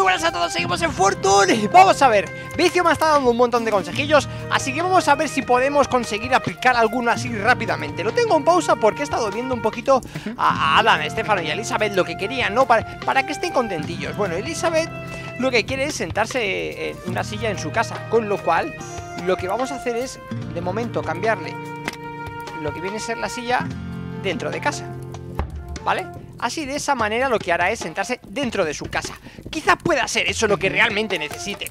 Muy buenas a todos, seguimos en Fortune Vamos a ver, Vicio me está dando un montón de consejillos Así que vamos a ver si podemos conseguir aplicar alguno así rápidamente Lo tengo en pausa porque he estado viendo un poquito a Adam, Estefano y Elizabeth lo que querían, ¿no? Para, para que estén contentillos Bueno, Elizabeth lo que quiere es sentarse en una silla en su casa Con lo cual, lo que vamos a hacer es, de momento, cambiarle lo que viene a ser la silla dentro de casa ¿Vale? Así de esa manera lo que hará es sentarse dentro de su casa. Quizá pueda ser eso lo que realmente necesite.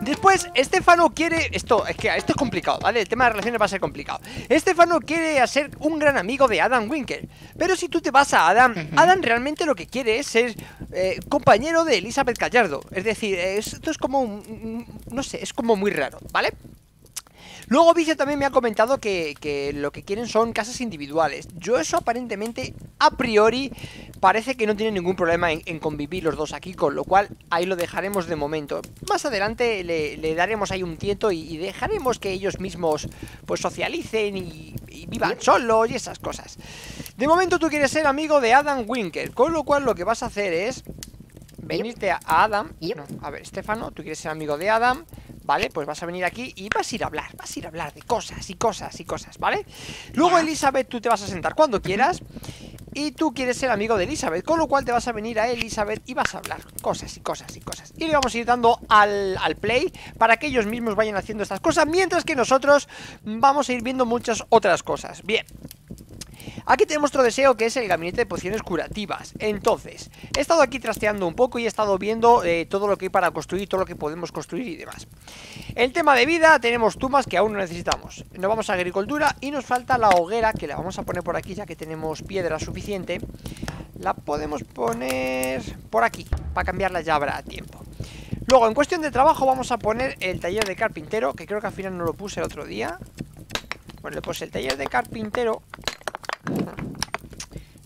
Después, Estefano quiere... Esto es que esto es complicado, ¿vale? El tema de relaciones va a ser complicado. Estefano quiere ser un gran amigo de Adam Winkel Pero si tú te vas a Adam Adam realmente lo que quiere es ser eh, compañero de Elizabeth Gallardo. Es decir, esto es como... Un, no sé, es como muy raro, ¿vale? Luego Vicio también me ha comentado que, lo que quieren son casas individuales. Yo eso aparentemente, a priori, parece que no tiene ningún problema en, convivir los dos aquí Con lo cual, ahí lo dejaremos de momento. Más adelante le, daremos ahí un tiento y, dejaremos que ellos mismos pues socialicen y, vivan solos y esas cosas. De momento tú quieres ser amigo de Adam Winker Con lo cual lo que vas a hacer es venirte a Adam A ver, Stefano, tú quieres ser amigo de Adam ¿vale? Pues vas a venir aquí y vas a ir a hablar, vas a ir a hablar de cosas y cosas y cosas, ¿vale? Luego Elizabeth, tú te vas a sentar cuando quieras y tú quieres ser amigo de Elizabeth, con lo cual te vas a venir a Elizabeth y vas a hablar cosas y cosas y cosas. Y le vamos a ir dando al, al, play para que ellos mismos vayan haciendo estas cosas, mientras que nosotros vamos a ir viendo muchas otras cosas. Bien, Aquí tenemos otro deseo que es el gabinete de pociones curativas. Entonces, he estado aquí trasteando un poco y he estado viendo eh, todo lo que hay para construir, todo lo que podemos construir y demás. El tema de vida, tenemos tumbas que aún no necesitamos. Nos vamos a agricultura y nos falta la hoguera que la vamos a poner por aquí ya que tenemos piedra suficiente. La podemos poner por aquí, para cambiarla ya habrá tiempo. Luego, en cuestión de trabajo vamos a poner el taller de carpintero Que creo que al final no lo puse el otro día. Bueno, pues el taller de carpintero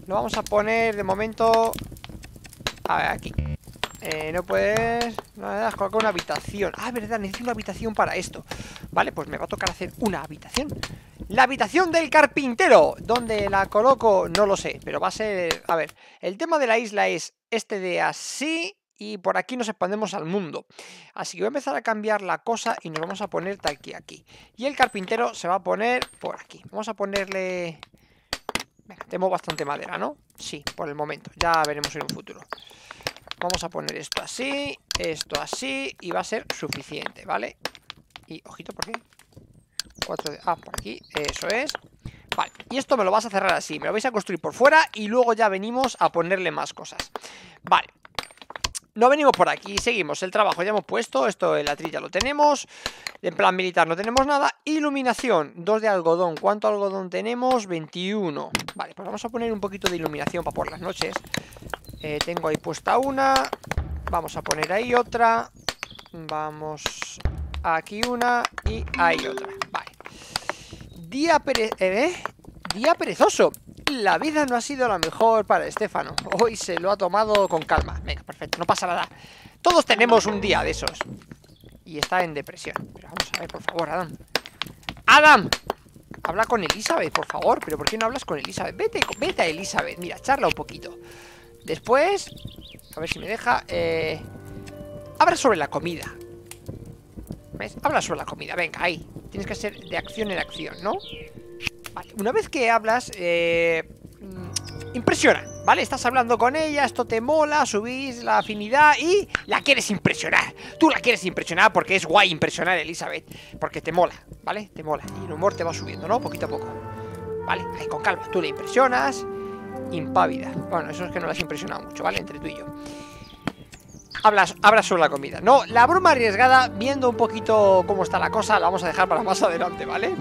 lo vamos a poner de momento A ver, aquí eh, No puedes... No me das colocar una habitación Ah, verdad, necesito una habitación para esto Vale, pues me va a tocar hacer una habitación La habitación del carpintero ¿Dónde la coloco? No lo sé Pero va a ser... A ver, el tema de la isla es este de así y por aquí nos expandemos al mundo. Así que voy a empezar a cambiar la cosa y nos vamos a poner de aquí a aquí. Y el carpintero se va a poner por aquí. Vamos a ponerle Venga, bastante madera, ¿no? Sí, por el momento, ya veremos en un futuro Vamos a poner esto así, esto así Y va a ser suficiente, ¿vale? Y, ojito, ¿por qué? Cuatro de... Ah, por aquí, eso es Vale, y esto me lo vas a cerrar así Me lo vais a construir por fuera y luego ya venimos a ponerle más cosas Vale no venimos por aquí, seguimos. El trabajo ya hemos puesto, esto el atril ya lo tenemos En plan militar no tenemos nada. Iluminación, dos de algodón ¿Cuánto algodón tenemos? 21 Vale, pues vamos a poner un poquito de iluminación para por las noches. Eh, Tengo ahí puesta una Vamos a poner ahí otra Vamos aquí una y ahí otra. Vale. Día pere... ¿Eh? Día perezoso la vida no ha sido la mejor para Estefano. Hoy se lo ha tomado con calma. Venga, perfecto, no pasa nada. Todos tenemos un día de esos. Y está en depresión. Pero vamos a ver, por favor, Adam. ¡Adam! Habla con Elizabeth, por favor. ¿Pero por qué no hablas con Elizabeth? Vete, vete a Elizabeth. Mira, charla un poquito. Después... A ver si me deja... Eh... Habla sobre la comida. ¿Ves? Habla sobre la comida. Venga, ahí. Tienes que ser de acción en acción, ¿no? Una vez que hablas, eh, mm, impresiona, ¿vale? Estás hablando con ella, esto te mola, subís la afinidad y la quieres impresionar. Tú la quieres impresionar porque es guay impresionar Elizabeth, porque te mola, ¿vale? Te mola y el humor te va subiendo, ¿no? Poquito a poco. ¿Vale? Ahí con calma, tú le impresionas, impávida. Bueno, eso es que no la has impresionado mucho, ¿vale? Entre tú y yo. Hablas, hablas sobre la comida. No, la broma arriesgada, viendo un poquito cómo está la cosa, la vamos a dejar para más adelante, ¿vale?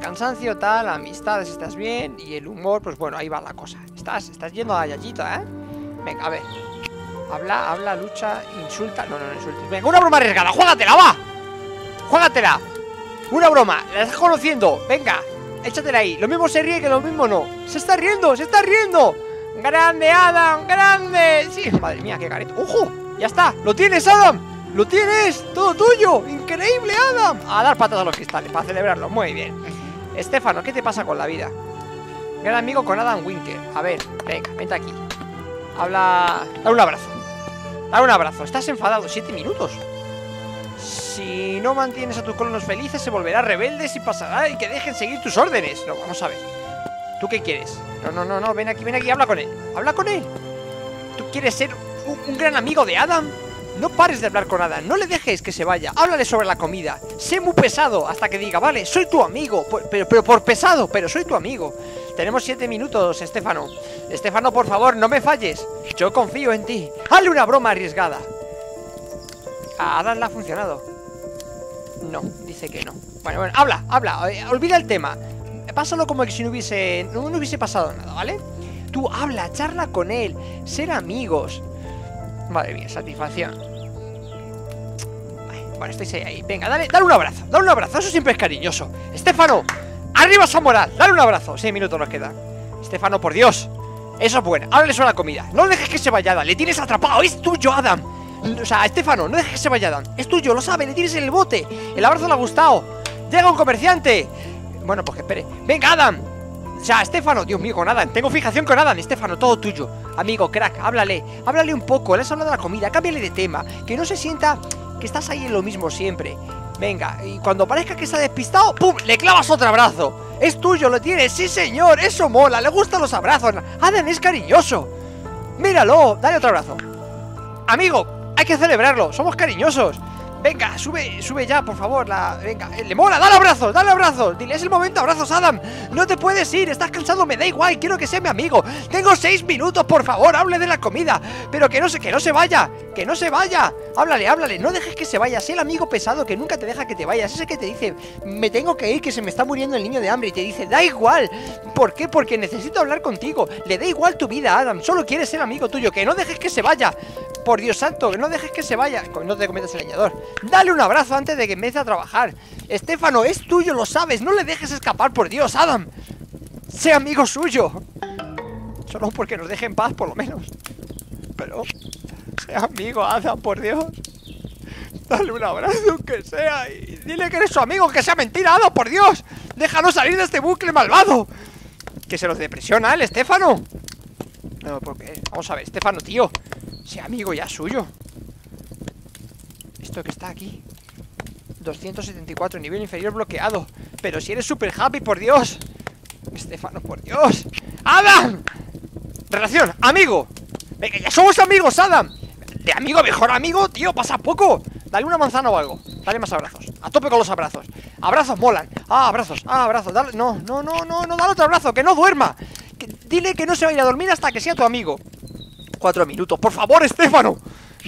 Cansancio, tal, amistades, estás bien Y el humor, pues bueno, ahí va la cosa. Estás, estás yendo a Yayito, ¿eh? Venga, a ver. Habla, habla, lucha, insulta. No, no, no insultes. Venga, una broma arriesgada, juégatela, va. Juégatela. Una broma, la estás conociendo. Venga, échatela ahí. Lo mismo se ríe que lo mismo no. Se está riendo, se está riendo. Grande, Adam, grande. Sí, madre mía, qué careto ¡Ojo! Ya está, lo tienes, Adam. ¡Lo tienes! ¡Todo tuyo! ¡Increíble, Adam! A dar patas a los cristales para celebrarlo. Muy bien. Estefano, ¿qué te pasa con la vida? Gran amigo con Adam Winker. A ver, venga, vente aquí. Habla... Dale un abrazo. Dale un abrazo. Estás enfadado. Siete minutos. Si no mantienes a tus colonos felices, se volverá rebeldes y pasará y que dejen seguir tus órdenes. No, vamos a ver. ¿Tú qué quieres? No, no, no, no. Ven aquí, ven aquí. Habla con él. Habla con él. ¿Tú quieres ser un gran amigo de Adam? No pares de hablar con Adam, no le dejes que se vaya. Háblale sobre la comida, sé muy pesado Hasta que diga, vale, soy tu amigo Pero, pero por pesado, pero soy tu amigo Tenemos siete minutos, Estefano. Estefano, por favor, no me falles. Yo confío en ti. Hazle una broma arriesgada. A Adam le ha funcionado. No, dice que no. Bueno, bueno, habla, habla, eh, olvida el tema. Pásalo como que si no hubiese No, no hubiese pasado nada, ¿vale? Tú habla, charla con él Ser amigos. Madre mía, satisfacción Bueno, estáis ahí, Venga, dale, dale un abrazo, dale un abrazo Eso siempre es cariñoso. Estefano, arriba esa moral Dale un abrazo, seis minutos nos quedan. Estefano, por Dios Eso es bueno, háblale sobre la comida. No dejes que se vaya Adam, le tienes atrapado Es tuyo, Adam. O sea, Estefano, no dejes que se vaya Adam Es tuyo, lo sabe, le tienes en el bote. El abrazo le ha gustado. Llega un comerciante. Bueno, pues que espere. Venga, Adam. O sea, Estefano, Dios mío, con Adam. Tengo fijación con Adam, Estefano, todo tuyo. Amigo, crack, háblale, háblale un poco Le has hablado de la comida, cámbiale de tema Que no se sienta que estás ahí en lo mismo siempre. Venga, y cuando parezca que está despistado ¡Pum! Le clavas otro abrazo. Es tuyo, lo tienes, sí señor, eso mola. Le gustan los abrazos, Adam es cariñoso. Míralo, dale otro abrazo. Amigo, hay que celebrarlo, somos cariñosos Venga, sube, sube ya, por favor la... Venga, eh, le mola, dale abrazos, dale abrazos Dile, es el momento, abrazos, Adam No te puedes ir, estás cansado, me da igual Quiero que sea mi amigo Tengo seis minutos, por favor, hable de la comida Pero que no se, que no se vaya, que no se vaya Háblale, háblale, no dejes que se vaya Sé el amigo pesado que nunca te deja que te vayas Ese que te dice, me tengo que ir, que se me está muriendo el niño de hambre Y te dice, da igual ¿Por qué? Porque necesito hablar contigo Le da igual tu vida, Adam, solo quieres ser amigo tuyo Que no dejes que se vaya por Dios santo, que no dejes que se vaya. No te cometas el leñador Dale un abrazo antes de que empiece a trabajar. Estefano, es tuyo, lo sabes. No le dejes escapar, por Dios, Adam. Sé amigo suyo. Solo porque nos deje en paz, por lo menos. Pero Sea amigo, Adam, por Dios. Dale un abrazo, aunque sea dile que eres su amigo, que sea mentira, Adam, por Dios. Déjanos salir de este bucle malvado. Que se los depresiona el Estefano No, porque, vamos a ver, Estefano, tío sea amigo ya suyo. Esto que está aquí. 274, nivel inferior bloqueado. Pero si eres super happy, por Dios. Estefano, por Dios. ¡Adam! Relación, amigo. Venga, ya somos amigos, Adam. De amigo mejor amigo, tío, pasa poco. Dale una manzana o algo. Dale más abrazos. A tope con los abrazos. Abrazos molan. Ah, abrazos. Ah, abrazos. Dale. No, no, no, no, no Dale otro abrazo Que no duerma. Dile que no se va a ir a dormir hasta que sea tu amigo Cuatro minutos. ¡Por favor, Estefano!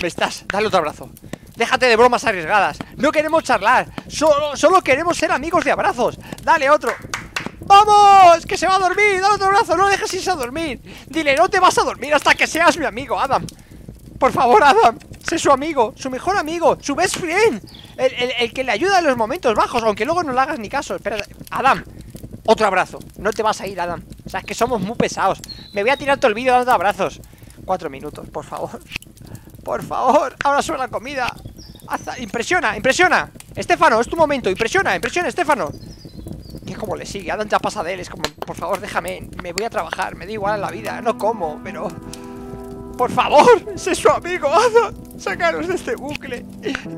Me estás. Dale otro abrazo. Déjate de bromas arriesgadas. No queremos charlar. Solo, solo queremos ser amigos de abrazos. Dale otro. ¡Vamos! ¡Que se va a dormir! ¡Dale otro abrazo! ¡No dejes irse a dormir! Dile, no te vas a dormir hasta que seas mi amigo, Adam. Por favor, Adam. Sé su amigo, su mejor amigo, su best friend. El, el que le ayuda en los momentos bajos, aunque luego no le hagas ni caso. Espera, Adam. Otro abrazo. No te vas a ir, Adam. O sea, es que somos muy pesados. Me voy a tirar todo el vídeo dando abrazos. Cuatro minutos, por favor. Por favor, ahora sobre la comida. Impresiona, impresiona. Estefano, es tu momento, impresiona, impresiona, Estefano. Que como le sigue, Adam ya pasa de él. Es como, por favor, déjame, me voy a trabajar. Me da igual la vida, no como, pero Por favor, sé su amigo Adam, sacaros de este bucle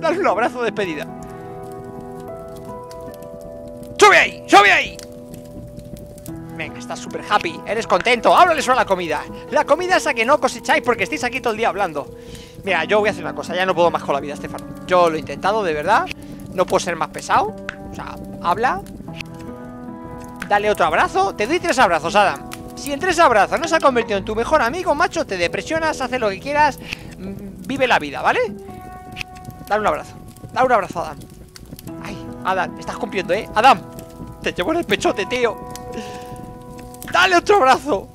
Dale un abrazo de despedida. ¡Sube ahí! ¡Sube ahí! Venga, estás súper happy, eres contento. Háblale sobre la comida. La comida esa que no cosecháis porque estáis aquí todo el día hablando. Mira, yo voy a hacer una cosa. Ya no puedo más con la vida, Estefano Yo lo he intentado, de verdad. No puedo ser más pesado. O sea, habla. Dale otro abrazo. Te doy tres abrazos, Adam. Si en tres abrazos no se ha convertido en tu mejor amigo, macho Te depresionas, haces lo que quieras mm, Vive la vida, ¿vale? Dale un abrazo. Dale un abrazo, Adam. Ay, Adam, estás cumpliendo, ¿eh? Adam Te llevo en el pechote, tío ¡Dale otro abrazo!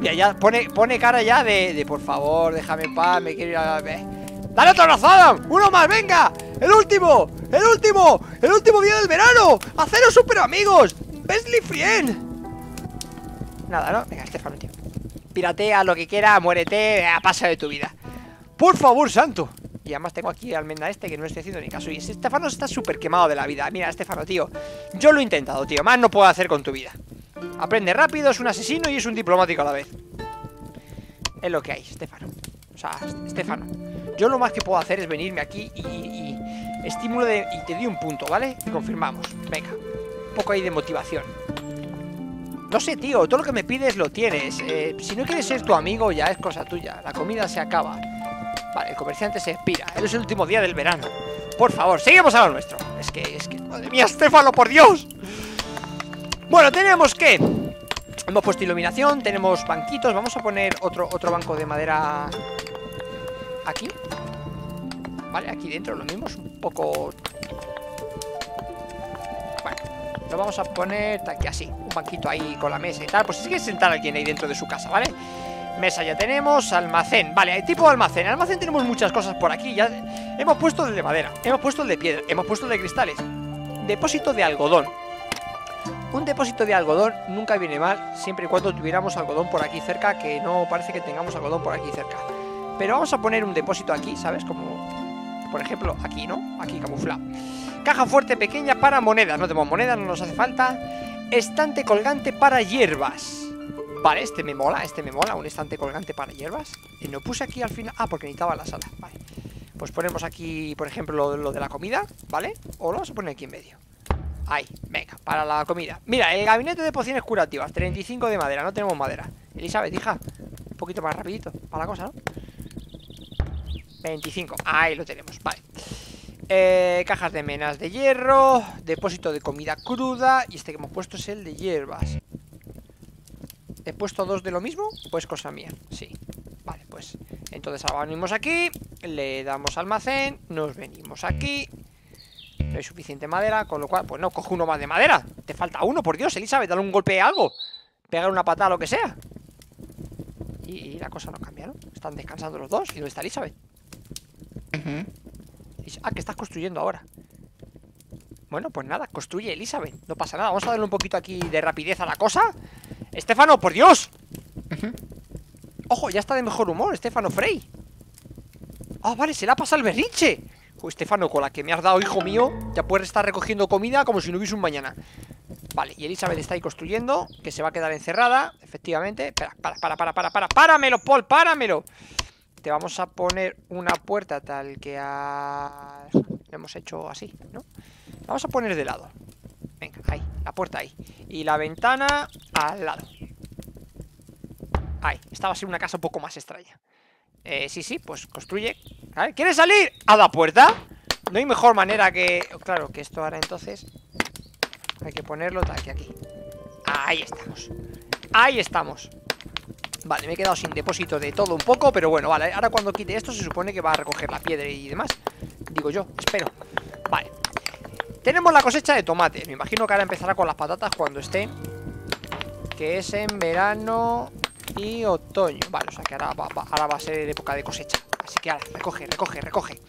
Mira, ya pone, pone cara ya de, de por favor, déjame en paz, me quiero ir a... ¡Dale otro abrazo, Adam! ¡Uno más, venga! ¡El último! ¡El último! ¡El último día del verano! ¡Haceros super amigos! ¡Besley Friend! Nada, ¿no? Venga, Estefano, tío Piratea lo que quiera, muérete, pasa de tu vida Por favor, santo y además tengo aquí almendra este que no estoy haciendo ni caso Y Estefano está súper quemado de la vida Mira, Estefano, tío Yo lo he intentado, tío Más no puedo hacer con tu vida Aprende rápido, es un asesino y es un diplomático a la vez. Es lo que hay, Estefano O sea, Estefano Yo lo más que puedo hacer es venirme aquí y, y estímulo de, y te doy un punto, ¿vale? Confirmamos, venga Un poco ahí de motivación. No sé, tío, todo lo que me pides lo tienes. Eh, Si no quieres ser tu amigo ya es cosa tuya. La comida se acaba. Vale, el comerciante se expira. Es el último día del verano. Por favor, seguimos a lo nuestro. Es que, es que, madre mía, Estefano, por Dios Bueno, tenemos que Hemos puesto iluminación, tenemos banquitos Vamos a poner otro, otro banco de madera Aquí Vale, aquí dentro lo mismo Es un poco lo vamos a poner aquí así, un banquito ahí con la mesa y tal Pues si quieres sentar a alguien ahí dentro de su casa, ¿vale? Mesa ya tenemos, almacén Vale, hay tipo almacén, almacén tenemos muchas cosas por aquí Ya hemos puesto el de madera Hemos puesto el de piedra, hemos puesto el de cristales Depósito de algodón Un depósito de algodón nunca viene mal Siempre y cuando tuviéramos algodón por aquí cerca Que no parece que tengamos algodón por aquí cerca. Pero vamos a poner un depósito aquí, ¿sabes? Como, por ejemplo, aquí, ¿no? Aquí camuflado. Caja fuerte pequeña para monedas. No tenemos monedas, no nos hace falta. Estante colgante para hierbas. Vale, este me mola, este me mola. Un estante colgante para hierbas. Y no puse aquí al final... Ah, porque necesitaba la sala. Vale. Pues ponemos aquí, por ejemplo, lo, de la comida ¿Vale? O lo vamos a poner aquí en medio Ahí, venga, para la comida. Mira, el gabinete de pociones curativas 35 de madera, no tenemos madera. Elizabeth, hija Un poquito más rapidito para la cosa, ¿no? 25, ahí lo tenemos, vale. Eh, cajas de menas de hierro Depósito de comida cruda Y este que hemos puesto es el de hierbas. ¿He puesto dos de lo mismo? Pues cosa mía, sí. Vale, pues entonces ahora venimos aquí Le damos almacén Nos venimos aquí No hay suficiente madera, con lo cual Pues no, cojo uno más de madera. Te falta uno, por Dios, Elizabeth, dale un golpe a algo. Pegar una patada, lo que sea. Y, la cosa no cambia, ¿no? Están descansando los dos. ¿Y dónde está Elizabeth? Ah, que estás construyendo ahora Bueno, pues nada, construye Elizabeth. No pasa nada, vamos a darle un poquito aquí de rapidez a la cosa. Estefano, por Dios. Ojo, ya está de mejor humor, Estefano Frey. Ah, vale, se la pasa el berriche Uy, Estefano, con la que me has dado, hijo mío Ya puedes estar recogiendo comida como si no hubiese un mañana. Vale, y Elizabeth está ahí construyendo Que se va a quedar encerrada, efectivamente. Espera, para, para, para, para, para Páramelo, Paul, páramelo. Te vamos a poner una puerta tal que a... hemos hecho así, ¿no? vamos a poner de lado. Venga, ahí, la puerta ahí. Y la ventana al lado. Ahí, esta va a ser una casa un poco más extraña eh, Sí, sí, pues construye. ¿Quieres salir? ¿A la puerta? No hay mejor manera que... Claro, que esto ahora entonces Hay que ponerlo tal que aquí. Ahí estamos. Ahí estamos. Vale, me he quedado sin depósito de todo un poco Pero bueno, vale, ahora cuando quite esto Se supone que va a recoger la piedra y demás. Digo yo, espero. Vale. Tenemos la cosecha de tomate. Me imagino que ahora empezará con las patatas cuando esté Que es en verano y otoño. Vale, o sea que ahora va, ahora va a ser época de cosecha. Así que ahora, recoge, recoge, recoge.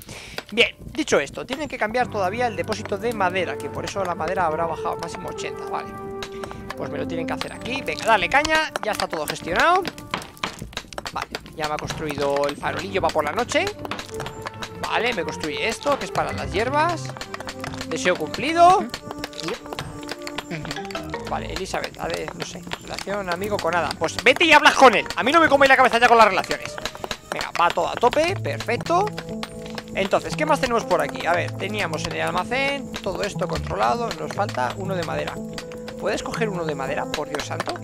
Bien, dicho esto Tienen que cambiar todavía el depósito de madera Que por eso la madera habrá bajado máximo 80 Vale. Pues me lo tienen que hacer aquí. Venga, dale caña, ya está todo gestionado. Vale, ya me ha construido el farolillo para por la noche. Vale, me construye esto, que es para las hierbas. Deseo cumplido Vale, Elizabeth, a ver, no sé Relación amigo con nada. Pues vete y hablas con él. A mí no me come la cabeza ya con las relaciones. Venga, va todo a tope, perfecto. Entonces, ¿qué más tenemos por aquí? A ver, teníamos en el almacén Todo esto controlado, nos falta uno de madera. ¿Puedes coger uno de madera, por Dios santo?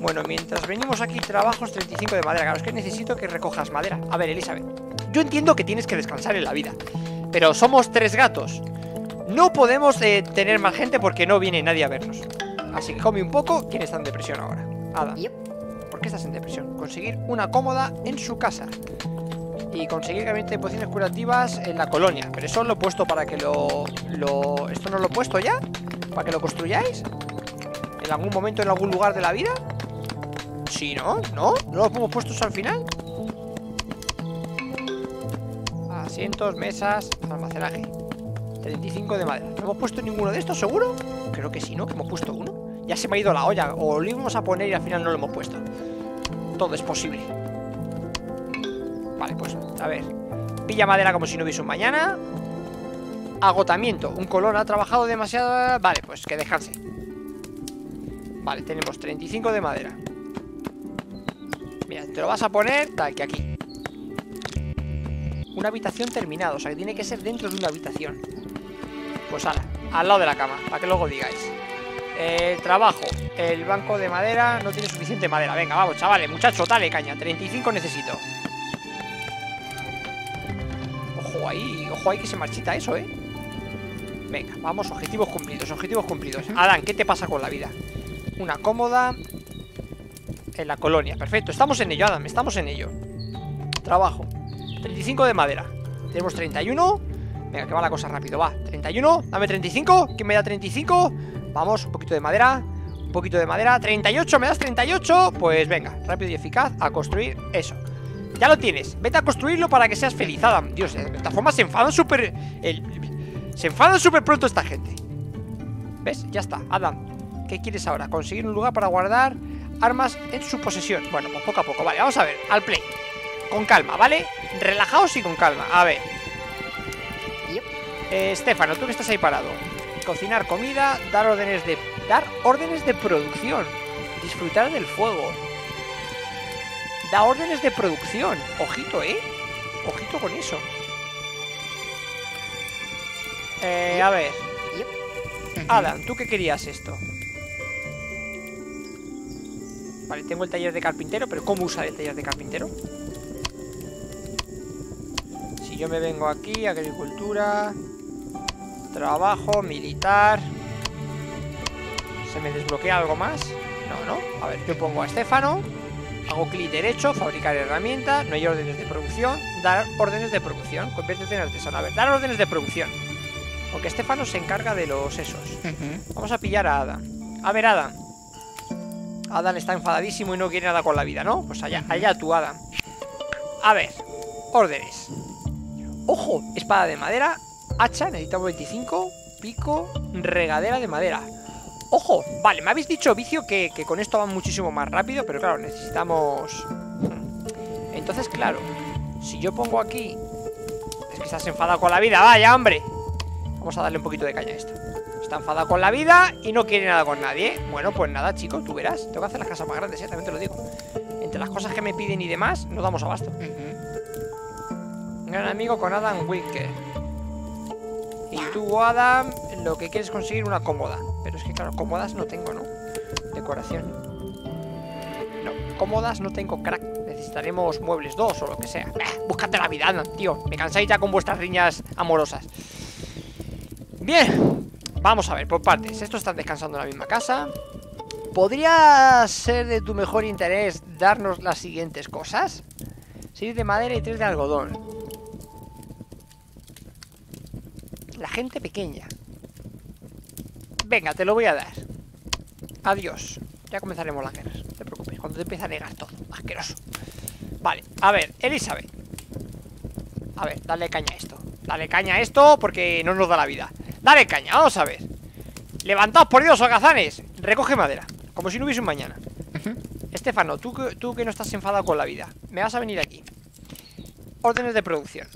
Bueno, mientras venimos aquí trabajos 35 de madera. Claro, es que necesito que recojas madera. A ver, Elizabeth Yo entiendo que tienes que descansar en la vida Pero somos tres gatos. No podemos eh, tener más gente porque no viene nadie a vernos Así que come un poco ¿Quién está en depresión ahora? Ada ¿Por qué estás en depresión? Conseguir una cómoda en su casa y conseguir gabinete de pociones curativas en la colonia Pero eso lo he puesto para que lo, lo... ¿Esto no lo he puesto ya? ¿Para que lo construyáis? ¿En algún momento, en algún lugar de la vida? Sí, ¿no? ¿No? ¿No los hemos puesto al final? Asientos, mesas, almacenaje 35 de madera ¿No hemos puesto ninguno de estos, seguro? Creo que sí, ¿no? Que hemos puesto uno Ya se me ha ido la olla. O lo íbamos a poner y al final no lo hemos puesto. Todo es posible. Vale, pues, a ver. Pilla madera como si no hubiese un mañana. Agotamiento. Un color. Ha trabajado demasiado. Vale, pues que dejarse Vale, tenemos 35 de madera. Mira, te lo vas a poner tal que aquí. Una habitación terminada, o sea que tiene que ser dentro de una habitación. Pues ala, al lado de la cama, para que luego digáis. El trabajo, el banco de madera no tiene suficiente madera. Venga, vamos, chavales, muchachos, dale caña. 35 necesito. Ojo ahí, ojo ahí que se marchita eso, ¿eh? Venga, vamos, objetivos cumplidos, objetivos cumplidos. Adán, ¿qué te pasa con la vida? Una cómoda en la colonia. Perfecto, estamos en ello, Adam, estamos en ello. Trabajo. 35 de madera. Tenemos 31. Venga, que va la cosa rápido, va. 31, dame 35. ¿Quién me da 35? Vamos, un poquito de madera. Un poquito de madera. 38, ¿me das 38? Pues venga, rápido y eficaz a construir eso. Ya lo tienes. Vete a construirlo para que seas feliz, Adam. Dios, de esta forma se enfadan súper... Se enfadan súper pronto esta gente. ¿Ves? Ya está. Adam, ¿qué quieres ahora? Conseguir un lugar para guardar armas en su posesión. Bueno, pues poco a poco. Vale, vamos a ver. Al play. Con calma, ¿vale? Relajaos y con calma. A ver. Eh, tú que estás ahí parado. Cocinar comida, dar órdenes de... Dar órdenes de producción. Disfrutar del fuego. Da órdenes de producción. Ojito, ¿eh? Ojito con eso. Eh, a ver. Adam, ¿tú qué querías esto? Vale, tengo el taller de carpintero, pero ¿cómo usa el taller de carpintero? Si yo me vengo aquí, agricultura, trabajo, militar... ¿Se me desbloquea algo más? No, no. A ver, yo pongo a Estefano, hago clic derecho, fabricar herramientas, no hay órdenes de producción, dar órdenes de producción, conviértete en artesano. A ver, dar órdenes de producción. Aunque Estefano se encarga de los esos. Vamos a pillar a Adam. A ver, Adam. Adam está enfadadísimo y no quiere nada con la vida, ¿no? Pues allá, allá tú, Adam. A ver, órdenes. Ojo, espada de madera, hacha, necesitamos 25, pico, regadera de madera. Ojo, vale, me habéis dicho, vicio, que, que con esto va muchísimo más rápido, pero claro, necesitamos... Entonces, claro, si yo pongo aquí... Es que estás enfadado con la vida, vaya, hombre. Vamos a darle un poquito de caña a esto. Está enfadado con la vida y no quiere nada con nadie. Bueno, pues nada, chicos, tú verás. Tengo que hacer las casas más grandes, ¿eh? también te lo digo. Entre las cosas que me piden y demás, no damos abasto. Gran amigo con Adam Wilker. Tú, Adam, lo que quieres conseguir una cómoda. Pero es que, claro, cómodas no tengo, ¿no? Decoración. No, cómodas no tengo, crack. Necesitaremos muebles dos o lo que sea. búscate la vida, Adam, tío. Me cansáis ya con vuestras riñas amorosas. Bien, Vamos a ver, por partes. Estos están descansando en la misma casa. ¿Podría ser de tu mejor interés darnos las siguientes cosas? 6 de madera y 3 de algodón. La gente pequeña. Venga, te lo voy a dar. Adiós. Ya comenzaremos las guerras. No te preocupes. Cuando te empieza a negar todo. Asqueroso. Vale, a ver, Elizabeth. A ver, dale caña a esto. Dale caña a esto porque no nos da la vida. Dale caña, vamos a ver Levantaos por Dios, holgazanes Recoge madera, como si no hubiese un mañana Estefano, tú, tú que no estás enfadado con la vida Me vas a venir aquí Órdenes de producción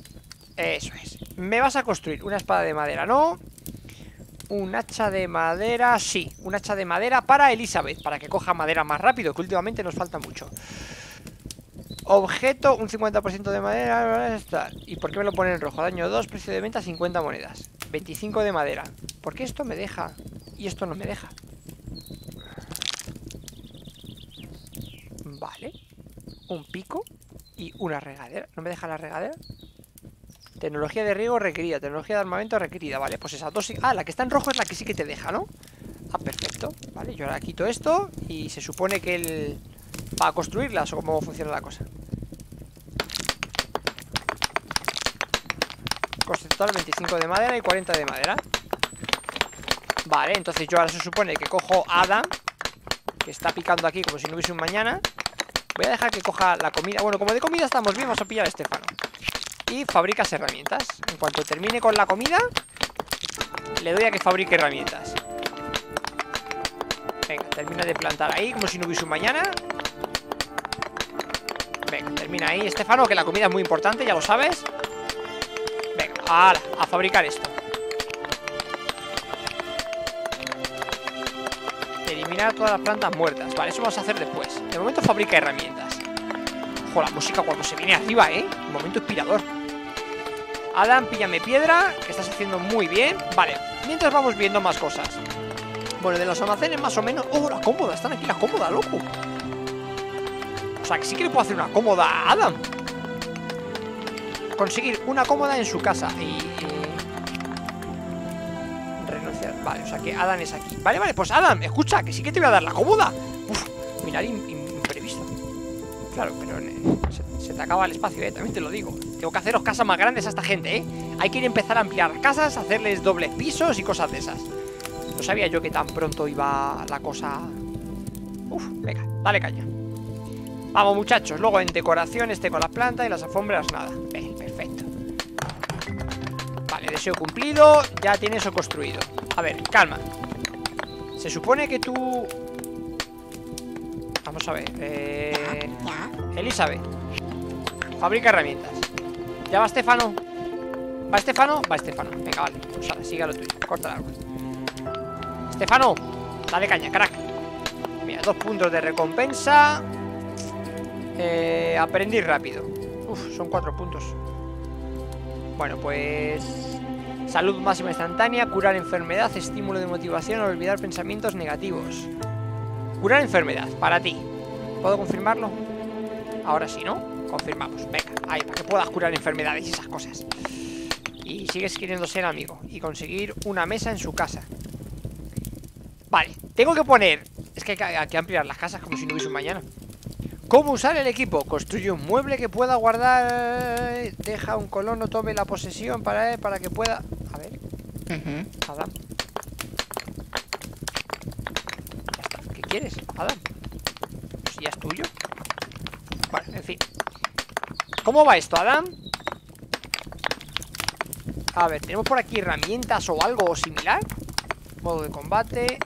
Eso es Me vas a construir una espada de madera, ¿no? Un hacha de madera, sí Un hacha de madera para Elizabeth Para que coja madera más rápido Que últimamente nos falta mucho Objeto, un 50% de madera ¿Y por qué me lo pone en rojo? Daño 2, precio de venta 50 monedas 25 de madera ¿Por qué esto me deja? Y esto no me deja Vale Un pico Y una regadera ¿No me deja la regadera? Tecnología de riego requerida Tecnología de armamento requerida. Vale, pues esa dos Ah, la que está en rojo es la que sí que te deja, ¿no? Ah, perfecto. Vale, yo ahora quito esto Y se supone que el... Va a construirlas o cómo funciona la cosa. Coste total 25 de madera y 40 de madera. Vale, entonces yo ahora se supone que cojo a Adam Que está picando aquí como si no hubiese un mañana. Voy a dejar que coja la comida. Bueno, como de comida estamos bien, vamos a pillar a Estefano Y fabricas herramientas. En cuanto termine con la comida Le doy a que fabrique herramientas. Venga, termina de plantar ahí Como si no hubiese un mañana. Venga, termina ahí Estefano, que la comida es muy importante, ya lo sabes. A fabricar esto. Eliminar todas las plantas muertas. Vale, eso vamos a hacer después. De momento fabrica herramientas. Ojo, la música cuando se viene arriba, ¿eh? Un momento inspirador Adam, píllame piedra, que estás haciendo muy bien. Vale, mientras vamos viendo más cosas. Bueno, de los almacenes más o menos. ¡Oh, la cómoda! Están aquí las cómodas, loco. O sea, que sí que le puedo hacer una cómoda a Adam. Conseguir una cómoda en su casa Y... Renunciar. Vale, o sea que Adam es aquí. Vale, vale, pues Adam, escucha, que sí que te voy a dar la cómoda. Uf, mirar imprevisto. Claro, pero se, se, te acaba el espacio, eh, también te lo digo Tengo que haceros casas más grandes a esta gente, eh Hay que ir a empezar a ampliar casas, hacerles dobles pisos y cosas de esas. No sabía yo que tan pronto iba la cosa. Uf, venga, dale caña. Vamos muchachos, luego en decoración este con las plantas y las alfombras nada. Bien, perfecto. Vale, deseo cumplido, ya tienes eso construido. A ver, calma. Se supone que tú Vamos a ver. Eh... Elizabeth. Fabrica herramientas. ¿Ya va Estefano? ¿Va Estefano? Va Estefano. Venga, vale. Pues ahora, siga lo tuyo. Corta el árbol. Estefano. Dale caña, crack. Mira, dos puntos de recompensa. Eh, aprendí rápido. Uf, son cuatro puntos. Bueno, pues... Salud máxima instantánea, curar enfermedad, estímulo de motivación, olvidar pensamientos negativos. Curar enfermedad, para ti ¿Puedo confirmarlo? Ahora sí, ¿no? Confirmamos, venga, ahí, para que puedas curar enfermedades y esas cosas. Y sigues queriendo ser amigo Y conseguir una mesa en su casa. Vale, tengo que poner Es que hay que ampliar las casas como si no hubiese un mañana. ¿Cómo usar el equipo? Construye un mueble que pueda guardar Deja un colono, tome la posesión para él Para que pueda... A ver. Adam. Quieres, Adam? Pues ya es tuyo. Bueno, en fin ¿Cómo va esto, Adam? A ver, ¿tenemos por aquí herramientas o algo similar? Modo de combate.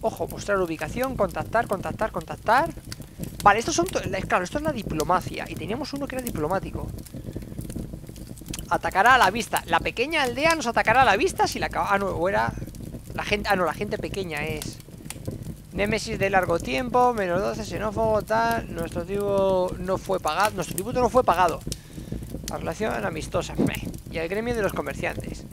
Ojo, mostrar ubicación, contactar, contactar, contactar. Vale, estos son... Claro, esto es la diplomacia. Y teníamos uno que era diplomático. Atacará a la vista. La pequeña aldea nos atacará a la vista si la... Ah, no, o era... La gente, ah, no, la gente pequeña es Némesis de largo tiempo, menos 12, xenófobo, tal. Nuestro tributo no fue pagado Nuestro tributo no fue pagado. La relación amistosa, Y el gremio de los comerciantes.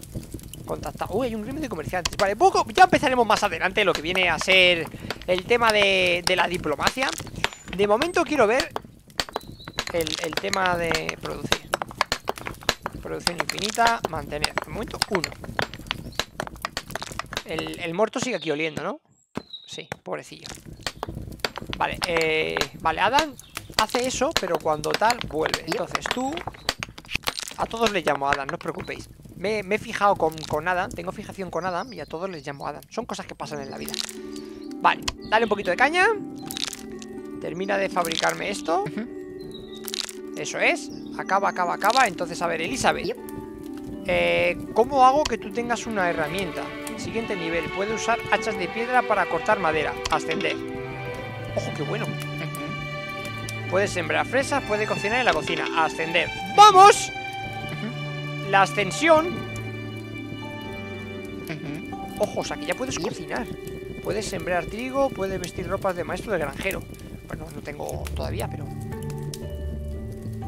Contacta, uy, hay un gremio de comerciantes. Vale, poco, ya empezaremos más adelante Lo que viene a ser el tema de, de la diplomacia. De momento quiero ver el, el tema de producir. Producción infinita, mantener. De momento, uno. El, muerto sigue aquí oliendo, ¿no? Sí, pobrecillo. Vale, eh, vale, Adam hace eso, pero cuando tal, vuelve. Entonces tú A todos les llamo Adam, no os preocupéis. Me, he fijado con, con, Adam, tengo fijación con Adam Y a todos les llamo Adam. Son cosas que pasan en la vida. Vale, dale un poquito de caña. Termina de fabricarme esto. Eso es. Acaba, acaba, acaba. Entonces, a ver, Elizabeth. Eh, ¿Cómo hago que tú tengas una herramienta? Siguiente nivel, puede usar hachas de piedra para cortar madera. Ascender. Ojo, qué bueno. Puede sembrar fresas, puede cocinar en la cocina. Ascender. ¡Vamos! La ascensión. Ojo, o sea que ya puedes cocinar. Puedes sembrar trigo, puedes vestir ropas de maestro de granjero. Bueno, no tengo todavía, pero...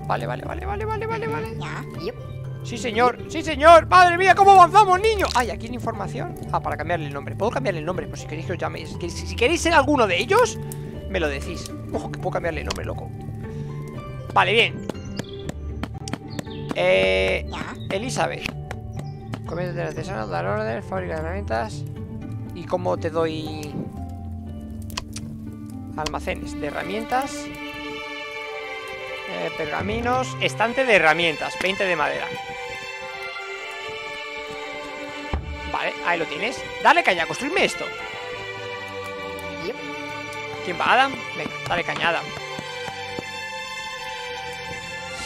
Vale, vale, vale, vale, vale, vale, vale Sí, señor, sí, señor. Madre mía, ¿cómo avanzamos, niño? Ay, aquí hay información. Ah, para cambiarle el nombre. ¿Puedo cambiarle el nombre? Pues si queréis que os llaméis Si queréis ser alguno de ellos Me lo decís. Ojo, que puedo cambiarle el nombre, loco. Vale, bien. Eh... Elizabeth. Comienzo de artesanos, dar orden Fábrica de herramientas. ¿Y cómo te doy...? Almacenes de herramientas eh, pergaminos, estante de herramientas, 20 de madera. Vale, ahí lo tienes. Dale caña, construirme esto. ¿Quién va? ¿Adam? Venga, dale caña, Adam.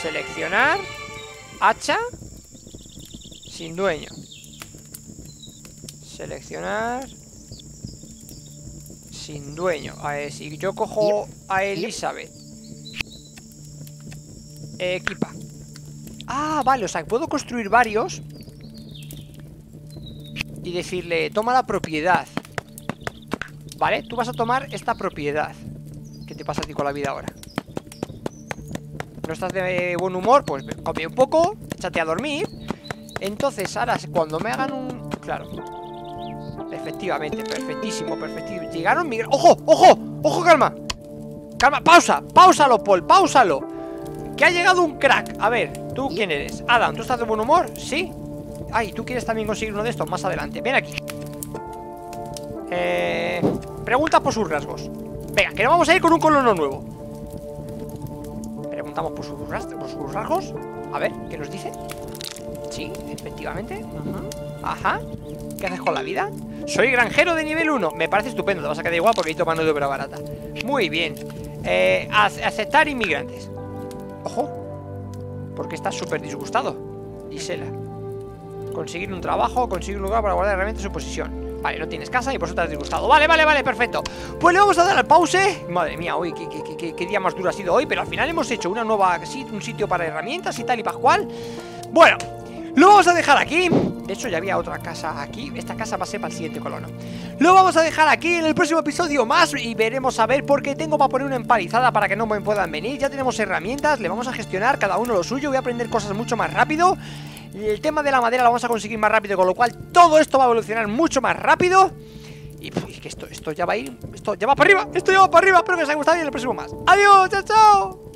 Seleccionar. Hacha. Sin dueño. Seleccionar. Sin dueño. A ver, si yo cojo a Elizabeth Equipa Ah, vale, o sea, puedo construir varios Y decirle, toma la propiedad Vale, tú vas a tomar esta propiedad ¿Qué te pasa a ti con la vida ahora? no estás de buen humor, pues come un poco, échate a dormir. Entonces, ahora, cuando me hagan un... Claro. Efectivamente, perfectísimo, perfectísimo. Llegaron migrantes... ¡Ojo, ojo! ¡Ojo, calma! Calma, pausa, pausalo, Paul, pausalo Que ha llegado un crack. A ver, ¿tú quién eres? Adam, ¿tú estás de buen humor? ¿Sí? Ay, ¿tú quieres también conseguir uno de estos? Más adelante, ven aquí. Eh... Pregunta por sus rasgos. Venga, que no vamos a ir con un colono nuevo. Preguntamos por sus, por sus rasgos. A ver, ¿qué nos dice? Sí, efectivamente. Ajá. ¿Qué haces con la vida? Soy granjero de nivel 1 Me parece estupendo, te vas a quedar igual porque he mano de obra barata. Muy bien. Eh, Aceptar inmigrantes Ojo Porque estás súper disgustado. Gisela Conseguir un trabajo, conseguir un lugar para guardar herramientas en su posición Vale, no tienes casa y por eso te has disgustado. Vale, vale, vale, perfecto. Pues le vamos a dar al pause. Madre mía, hoy, qué, día más duro ha sido hoy Pero al final hemos hecho una nueva, un sitio para herramientas y tal y pascual. Bueno, lo vamos a dejar aquí. De hecho ya había otra casa aquí. Esta casa va a ser para el siguiente colono. Lo vamos a dejar aquí en el próximo episodio más Y veremos a ver porque tengo para poner una empalizada Para que no me puedan venir. Ya tenemos herramientas, le vamos a gestionar cada uno lo suyo. Voy a aprender cosas mucho más rápido. El tema de la madera lo vamos a conseguir más rápido Con lo cual todo esto va a evolucionar mucho más rápido. Y que esto, esto ya va a ir, esto ya va para arriba, esto ya va para arriba, espero que os haya gustado y en el próximo más. Adiós, chao, chao.